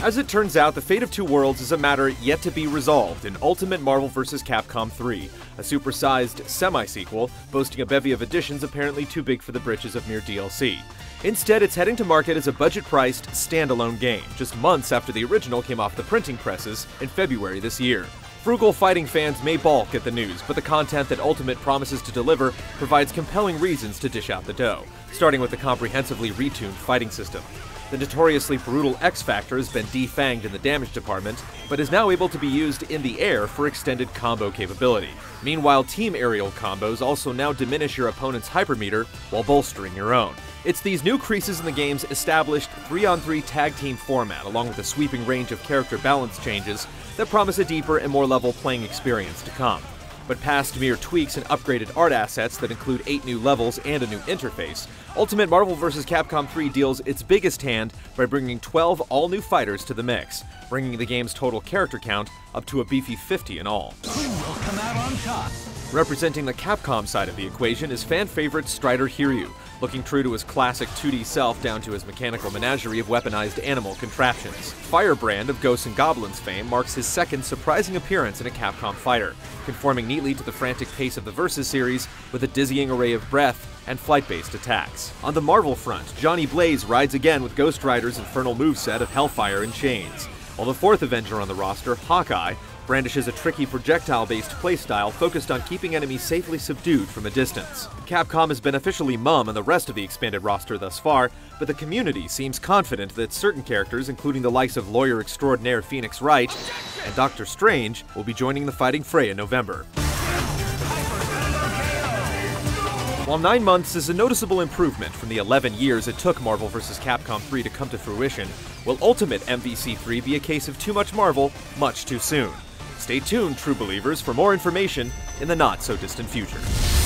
As it turns out, the fate of Two Worlds is a matter yet to be resolved in Ultimate Marvel vs. Capcom 3, a supersized semi sequel boasting a bevy of additions apparently too big for the britches of mere DLC. Instead, it's heading to market as a budget priced, standalone game, just months after the original came off the printing presses in February this year. Frugal fighting fans may balk at the news, but the content that Ultimate promises to deliver provides compelling reasons to dish out the dough, starting with a comprehensively retuned fighting system. The notoriously brutal X Factor has been defanged in the damage department, but is now able to be used in the air for extended combo capability. Meanwhile, team aerial combos also now diminish your opponent's hypermeter while bolstering your own. It's these new creases in the game's established 3 on 3 tag team format, along with a sweeping range of character balance changes, that promise a deeper and more level playing experience to come. But past mere tweaks and upgraded art assets that include 8 new levels and a new interface, Ultimate Marvel vs. Capcom 3 deals its biggest hand by bringing 12 all new fighters to the mix, bringing the game's total character count up to a beefy 50 in all. Representing the Capcom side of the equation is fan favorite Strider Hiryu, looking true to his classic 2D self down to his mechanical menagerie of weaponized animal contraptions. Firebrand of Ghosts and Goblins fame marks his second surprising appearance in a Capcom fighter, conforming neatly to the frantic pace of the Versus series with a dizzying array of breath and flight-based attacks. On the Marvel front, Johnny Blaze rides again with Ghost Rider's infernal moveset of Hellfire and Chains, while the fourth Avenger on the roster, Hawkeye, brandishes a tricky projectile-based playstyle focused on keeping enemies safely subdued from a distance. Capcom has been officially mum on the rest of the expanded roster thus far, but the community seems confident that certain characters, including the likes of lawyer extraordinaire Phoenix Wright and Doctor Strange, will be joining the fighting fray in November. While 9 months is a noticeable improvement from the 11 years it took Marvel vs. Capcom 3 to come to fruition, will Ultimate MVC 3 be a case of too much Marvel, much too soon? Stay tuned, true believers, for more information in the not so distant future.